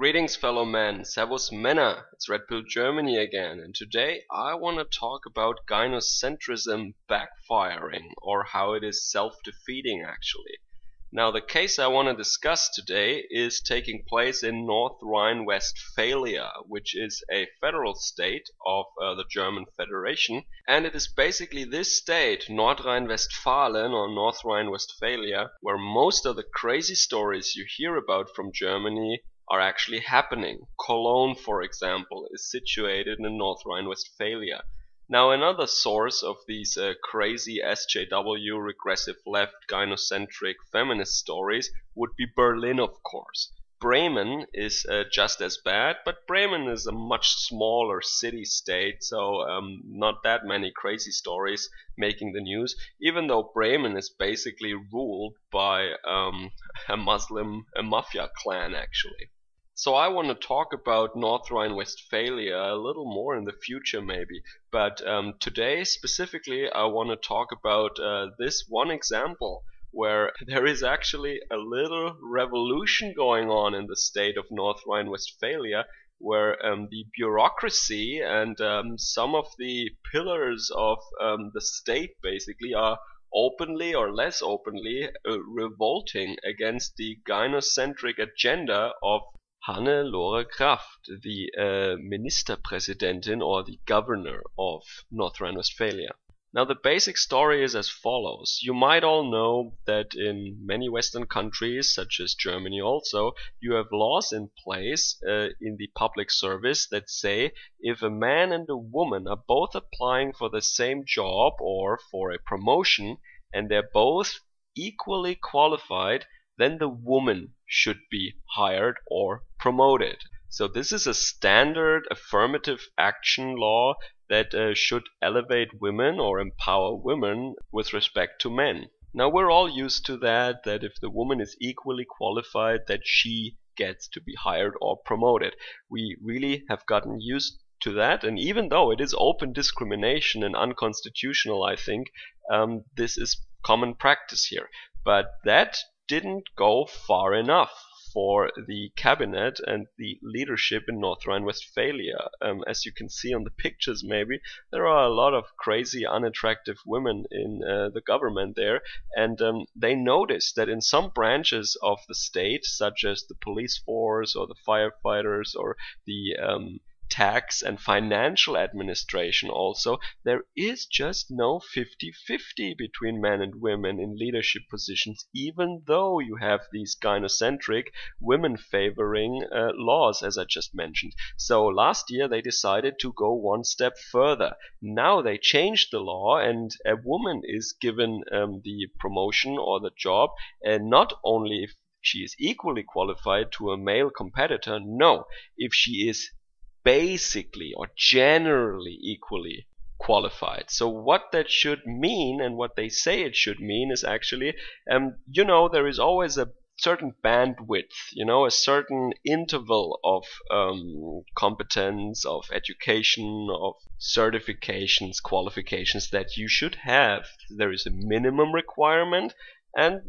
Greetings fellow men, Servus Männer, it's Red Pill Germany again and today I want to talk about gynocentrism backfiring or how it is self-defeating actually. Now the case I want to discuss today is taking place in North Rhine-Westphalia which is a federal state of uh, the German Federation and it is basically this state, Nordrhein-Westfalen or North Rhine-Westphalia, where most of the crazy stories you hear about from Germany are actually happening. Cologne, for example, is situated in North Rhine-Westphalia. Now another source of these uh, crazy SJW regressive left gynocentric feminist stories would be Berlin of course. Bremen is uh, just as bad, but Bremen is a much smaller city state, so um, not that many crazy stories making the news, even though Bremen is basically ruled by um, a Muslim a mafia clan actually. So I want to talk about North Rhine-Westphalia a little more in the future maybe, but um, today specifically I want to talk about uh, this one example where there is actually a little revolution going on in the state of North Rhine-Westphalia where um, the bureaucracy and um, some of the pillars of um, the state basically are openly or less openly uh, revolting against the gynocentric agenda of Hannelore Kraft, the uh, Ministerpräsidentin or the governor of North Rhine-Westphalia. Now the basic story is as follows. You might all know that in many Western countries, such as Germany also, you have laws in place uh, in the public service that say if a man and a woman are both applying for the same job or for a promotion and they're both equally qualified, then the woman should be hired or promoted. So this is a standard affirmative action law that uh, should elevate women or empower women with respect to men. Now we're all used to that, that if the woman is equally qualified, that she gets to be hired or promoted. We really have gotten used to that, and even though it is open discrimination and unconstitutional, I think, um, this is common practice here. But that didn't go far enough for the cabinet and the leadership in North Rhine-Westphalia. Um, as you can see on the pictures, maybe there are a lot of crazy, unattractive women in uh, the government there, and um, they noticed that in some branches of the state, such as the police force or the firefighters or the um, tax and financial administration also, there is just no 50-50 between men and women in leadership positions, even though you have these gynocentric, women-favoring uh, laws, as I just mentioned. So last year they decided to go one step further. Now they changed the law and a woman is given um, the promotion or the job, and not only if she is equally qualified to a male competitor, no, if she is basically or generally equally qualified. So what that should mean and what they say it should mean is actually, um, you know, there is always a certain bandwidth, you know, a certain interval of um, competence, of education, of certifications, qualifications that you should have. There is a minimum requirement and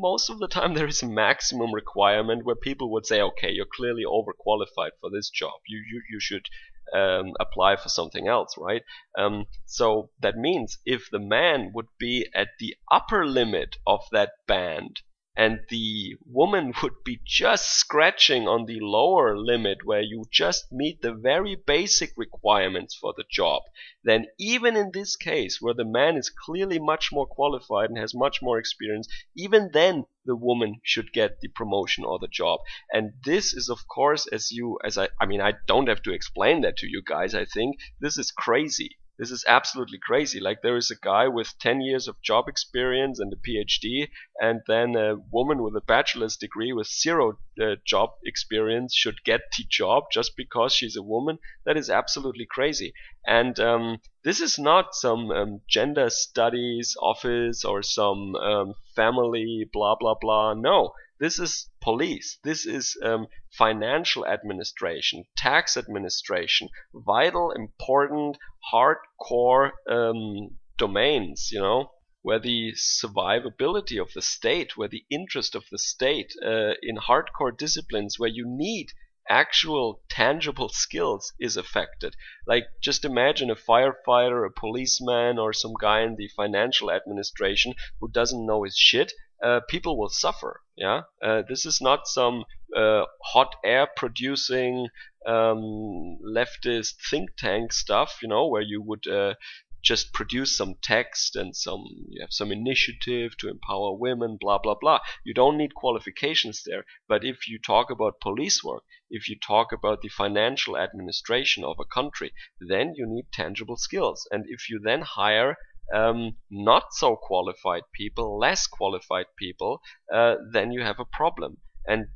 most of the time there is a maximum requirement where people would say, okay, you're clearly overqualified for this job. You you, you should um, apply for something else, right? Um, so that means if the man would be at the upper limit of that band, and the woman would be just scratching on the lower limit where you just meet the very basic requirements for the job, then even in this case where the man is clearly much more qualified and has much more experience, even then the woman should get the promotion or the job. And this is of course as you as I I mean I don't have to explain that to you guys, I think this is crazy. This is absolutely crazy. Like there is a guy with 10 years of job experience and a PhD, and then a woman with a bachelor's degree with zero uh, job experience should get the job just because she's a woman. That is absolutely crazy. And um, this is not some um, gender studies office or some um, family blah blah blah. No, this is police. This is um, financial administration, tax administration, vital, important, hardcore um, domains. You know where the survivability of the state, where the interest of the state uh, in hardcore disciplines, where you need actual tangible skills is affected. Like just imagine a firefighter, a policeman, or some guy in the financial administration who doesn't know his shit. Uh, people will suffer. Yeah, uh, this is not some uh, hot air producing um, leftist think tank stuff, you know, where you would uh, just produce some text and some you have some initiative to empower women blah blah blah. You don't need qualifications there. But if you talk about police work if you talk about the financial administration of a country then you need tangible skills. And if you then hire um, not so qualified people less qualified people uh, then you have a problem and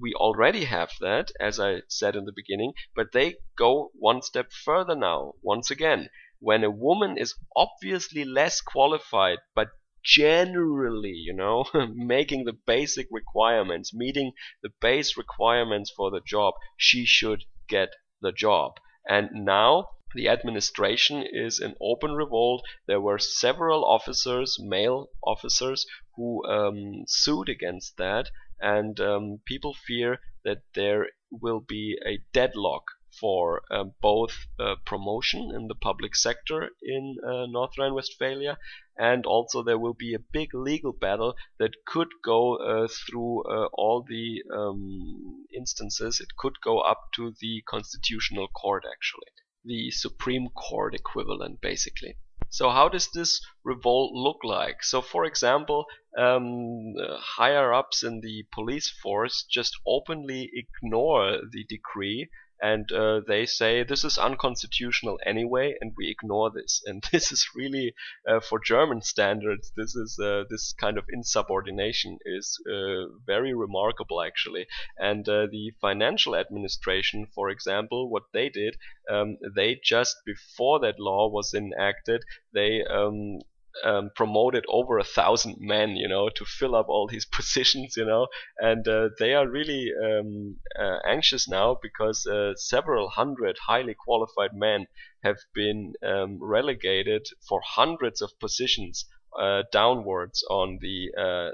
we already have that as I said in the beginning but they go one step further now once again when a woman is obviously less qualified but generally, you know, making the basic requirements, meeting the base requirements for the job, she should get the job. And now the administration is in open revolt. There were several officers, male officers, who um, sued against that, and um, people fear that there will be a deadlock for uh, both uh, promotion in the public sector in uh, North Rhine-Westphalia and also there will be a big legal battle that could go uh, through uh, all the um, instances. It could go up to the Constitutional Court actually, the Supreme Court equivalent basically. So how does this revolt look like? So for example, um, higher ups in the police force just openly ignore the decree and uh, they say this is unconstitutional anyway, and we ignore this. And this is really, uh, for German standards, this is uh, this kind of insubordination is uh, very remarkable actually. And uh, the financial administration, for example, what they did, um, they just before that law was enacted, they um, um, promoted over a thousand men, you know, to fill up all these positions, you know, and uh, they are really um, uh, anxious now because uh, several hundred highly qualified men have been um, relegated for hundreds of positions uh, downwards on the uh,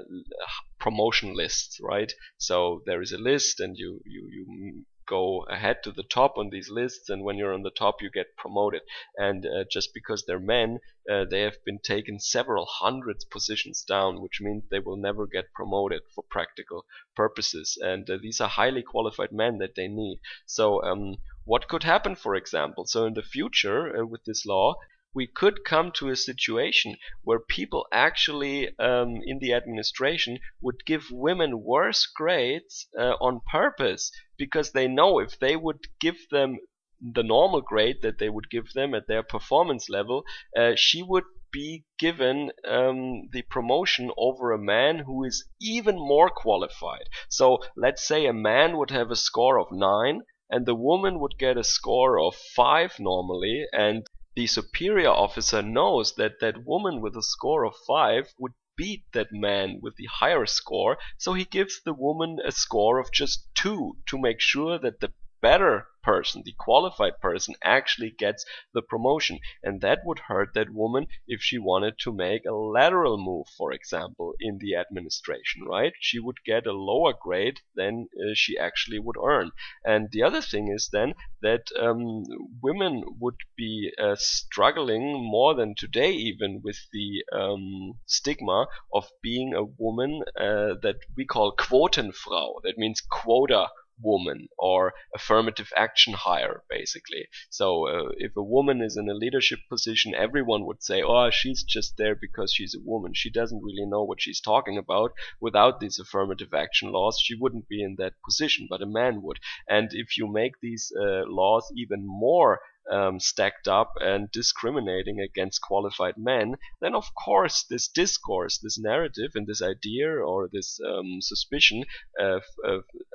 promotion lists, right? So there is a list, and you you you go ahead to the top on these lists and when you're on the top you get promoted. And uh, just because they're men uh, they have been taken several hundreds positions down which means they will never get promoted for practical purposes. And uh, these are highly qualified men that they need. So um, what could happen for example? So in the future uh, with this law we could come to a situation where people actually um, in the administration would give women worse grades uh, on purpose because they know if they would give them the normal grade that they would give them at their performance level, uh, she would be given um, the promotion over a man who is even more qualified. So let's say a man would have a score of 9 and the woman would get a score of 5 normally and the superior officer knows that that woman with a score of 5 would beat that man with the higher score, so he gives the woman a score of just 2 to make sure that the better person, the qualified person, actually gets the promotion. And that would hurt that woman if she wanted to make a lateral move, for example, in the administration, right? She would get a lower grade than uh, she actually would earn. And the other thing is then that um, women would be uh, struggling more than today, even with the um, stigma of being a woman uh, that we call Quotenfrau. That means quota woman or affirmative action hire basically. So uh, if a woman is in a leadership position everyone would say oh she's just there because she's a woman. She doesn't really know what she's talking about. Without these affirmative action laws she wouldn't be in that position but a man would. And if you make these uh, laws even more um, stacked up and discriminating against qualified men, then of course this discourse, this narrative, and this idea or this um, suspicion uh,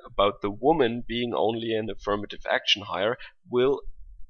about the woman being only an affirmative action hire will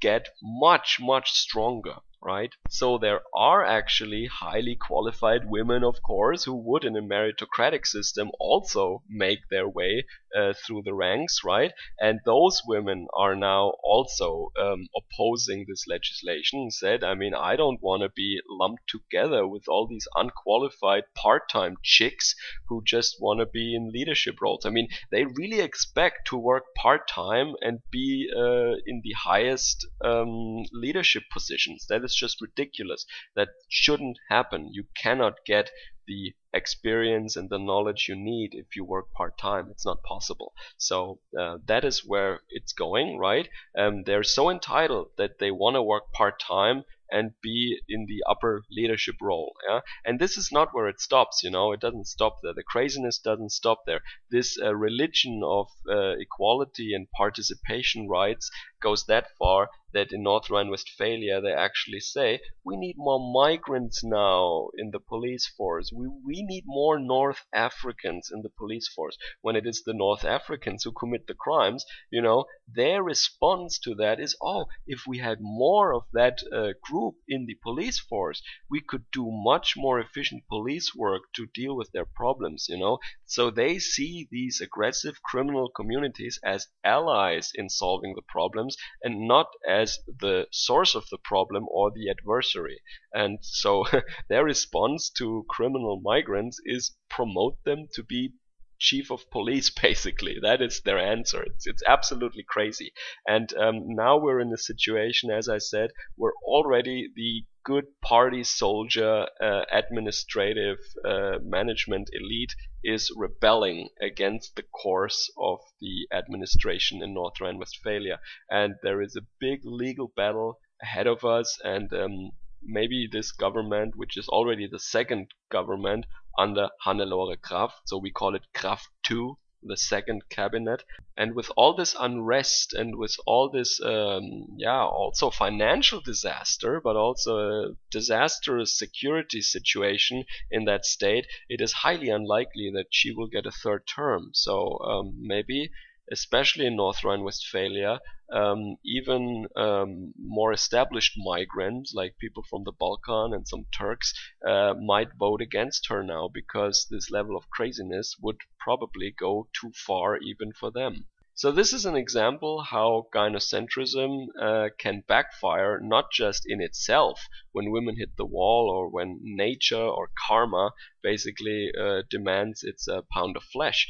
get much much stronger right? So there are actually highly qualified women, of course, who would in a meritocratic system also make their way uh, through the ranks, right? And those women are now also um, opposing this legislation. Said, I mean, I don't want to be lumped together with all these unqualified part-time chicks who just want to be in leadership roles. I mean, they really expect to work part-time and be uh, in the highest um, leadership positions. That is just ridiculous. That shouldn't happen. You cannot get the experience and the knowledge you need if you work part time. It's not possible. So uh, that is where it's going, right? Um, they're so entitled that they want to work part time and be in the upper leadership role. Yeah? And this is not where it stops, you know, it doesn't stop there. The craziness doesn't stop there. This uh, religion of uh, equality and participation rights goes that far that in North Rhine-Westphalia they actually say we need more migrants now in the police force. We, we need more North Africans in the police force. When it is the North Africans who commit the crimes, you know, their response to that is, oh, if we had more of that uh, group in the police force, we could do much more efficient police work to deal with their problems, you know. So they see these aggressive criminal communities as allies in solving the problems and not as the source of the problem or the adversary. And so their response to criminal migrants is promote them to be chief of police basically. That is their answer. It's, it's absolutely crazy. And um, now we're in a situation as i said where already the good party soldier uh, administrative uh, management elite is rebelling against the course of the administration in North Rhine-Westphalia. And there is a big legal battle ahead of us and um, maybe this government which is already the second government under Hannelore Kraft, so we call it Kraft 2, the second cabinet. And with all this unrest and with all this, um, yeah, also financial disaster, but also a disastrous security situation in that state, it is highly unlikely that she will get a third term. So um, maybe especially in North Rhine-Westphalia, um, even um, more established migrants, like people from the Balkan and some Turks, uh, might vote against her now because this level of craziness would probably go too far even for them. So this is an example how gynocentrism uh, can backfire not just in itself when women hit the wall or when nature or karma basically uh, demands its pound of flesh,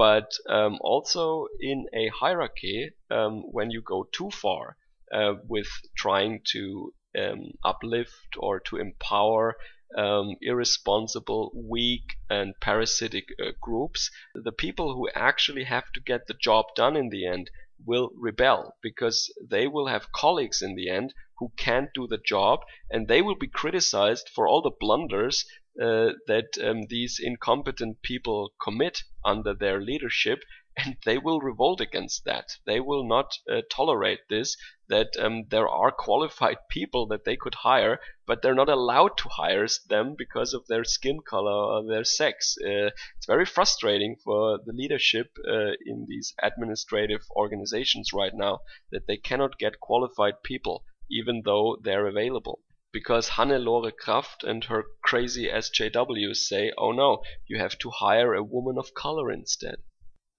but um, also in a hierarchy um, when you go too far uh, with trying to um, uplift or to empower um, irresponsible, weak, and parasitic uh, groups, the people who actually have to get the job done in the end will rebel because they will have colleagues in the end who can't do the job and they will be criticized for all the blunders uh, that um, these incompetent people commit under their leadership and they will revolt against that. They will not uh, tolerate this, that um, there are qualified people that they could hire, but they're not allowed to hire them because of their skin color or their sex. Uh, it's very frustrating for the leadership uh, in these administrative organizations right now that they cannot get qualified people, even though they're available because Hannelore Kraft and her crazy SJWs say, oh no, you have to hire a woman of color instead.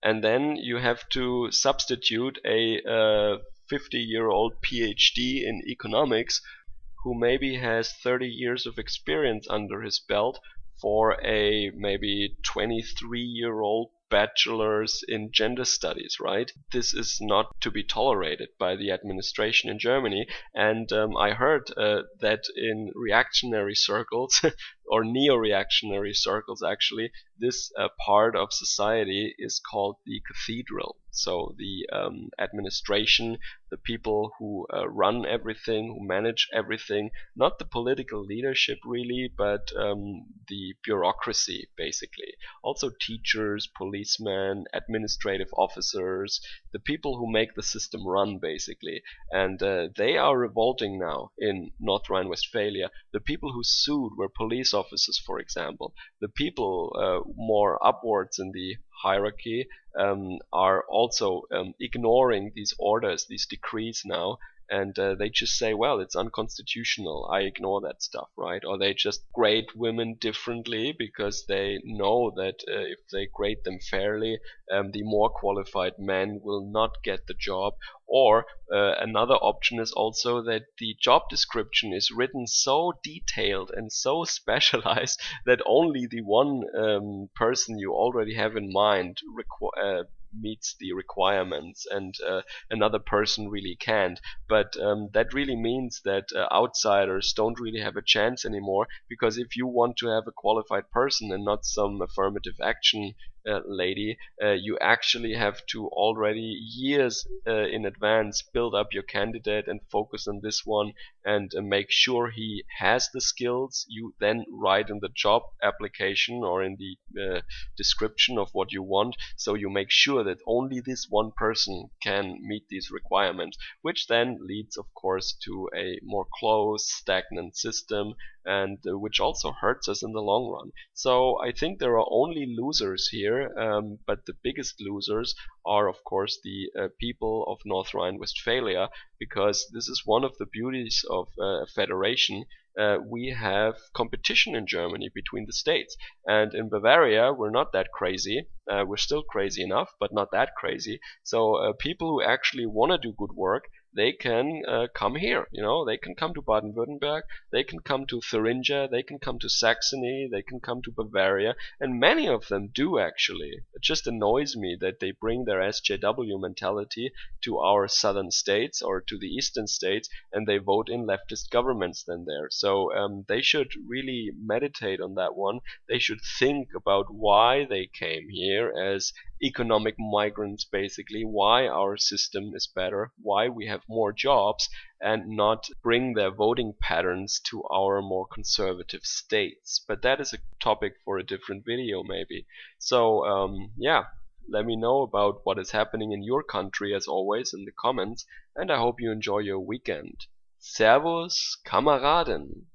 And then you have to substitute a uh, 50 year old PhD in economics who maybe has 30 years of experience under his belt for a maybe 23 year old bachelor's in gender studies, right? This is not to be tolerated by the administration in Germany. And um, I heard uh, that in reactionary circles, or neo-reactionary circles actually, this uh, part of society is called the cathedral. So the um, administration, the people who uh, run everything, who manage everything, not the political leadership really, but um, the bureaucracy basically. Also teachers, policemen, administrative officers, the people who make the system run basically. And uh, they are revolting now in North Rhine-Westphalia. The people who sued were police officers, for example. The people uh, more upwards in the hierarchy um, are also um, ignoring these orders, these decrees now, and uh, they just say, well, it's unconstitutional. I ignore that stuff, right? Or they just grade women differently because they know that uh, if they grade them fairly, um, the more qualified men will not get the job. Or uh, another option is also that the job description is written so detailed and so specialized that only the one um, person you already have in mind uh, meets the requirements and uh, another person really can't. But um, that really means that uh, outsiders don't really have a chance anymore because if you want to have a qualified person and not some affirmative action uh, lady, uh, you actually have to already years uh, in advance build up your candidate and focus on this one and uh, make sure he has the skills you then write in the job application or in the uh, description of what you want so you make sure that only this one person can meet these requirements which then leads of course to a more closed stagnant system and which also hurts us in the long run. So I think there are only losers here, um, but the biggest losers are of course the uh, people of North Rhine-Westphalia because this is one of the beauties of uh, federation. Uh, we have competition in Germany between the states, and in Bavaria we're not that crazy. Uh, we're still crazy enough, but not that crazy. So uh, people who actually want to do good work they can uh, come here. You know, they can come to Baden-Württemberg, they can come to Thuringia, they can come to Saxony, they can come to Bavaria, and many of them do actually. It just annoys me that they bring their SJW mentality to our southern states or to the eastern states, and they vote in leftist governments then there. So um, they should really meditate on that one. They should think about why they came here as economic migrants basically, why our system is better, why we have more jobs, and not bring their voting patterns to our more conservative states. But that is a topic for a different video maybe. So um, yeah, let me know about what is happening in your country as always in the comments and I hope you enjoy your weekend. Servus, Kameraden!